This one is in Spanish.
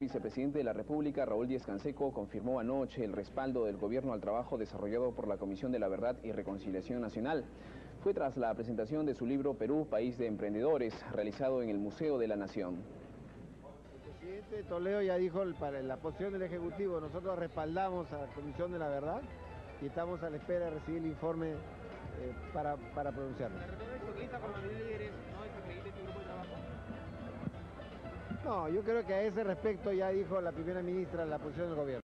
vicepresidente de la República, Raúl Díaz Canseco, confirmó anoche el respaldo del gobierno al trabajo desarrollado por la Comisión de la Verdad y Reconciliación Nacional. Fue tras la presentación de su libro Perú, País de Emprendedores, realizado en el Museo de la Nación. El presidente Toledo ya dijo para la posición del Ejecutivo, nosotros respaldamos a la Comisión de la Verdad y estamos a la espera de recibir el informe eh, para, para pronunciarnos. No, yo creo que a ese respecto ya dijo la primera ministra la posición del gobierno.